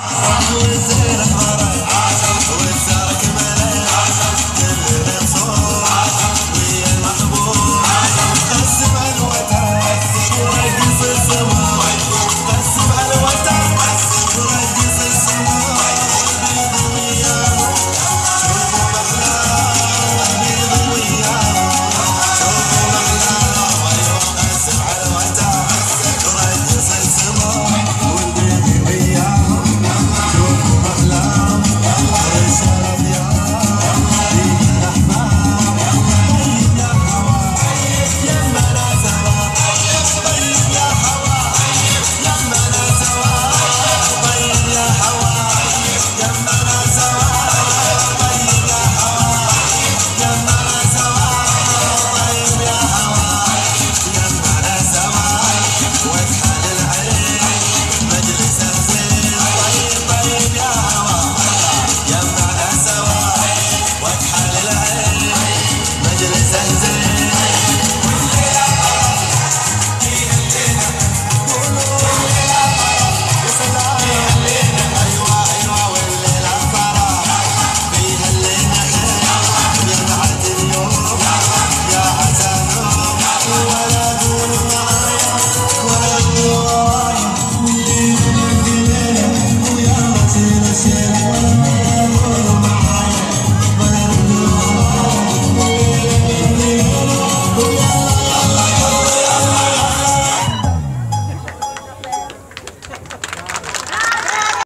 I